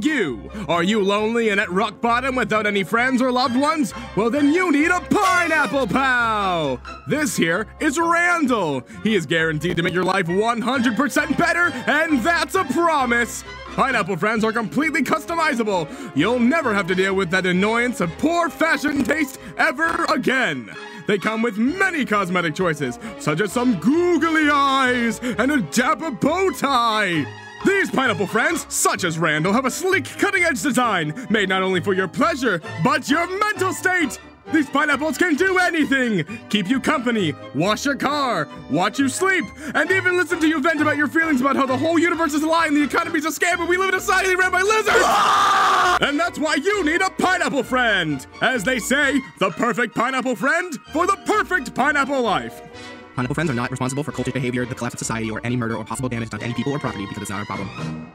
You! Are you lonely and at rock bottom without any friends or loved ones? Well, then you need a pineapple pal! This here is Randall. He is guaranteed to make your life 100% better, and that's a promise! Pineapple friends are completely customizable. You'll never have to deal with that annoyance of poor fashion taste ever again. They come with many cosmetic choices, such as some googly eyes and a dapper bow tie. These pineapple friends, such as Randall, have a sleek, cutting edge design made not only for your pleasure, but your mental state. These pineapples can do anything! Keep you company, wash your car, watch you sleep, and even listen to you vent about your feelings about how the whole universe is a lie and the economy's a scam and we live in a society ran by lizards! Ah! and that's why you need a pineapple friend! As they say, the perfect pineapple friend for the perfect pineapple life. Pineapple friends are not responsible for cultic behavior, the collapse of society, or any murder or possible damage done to any people or property because it's not our problem.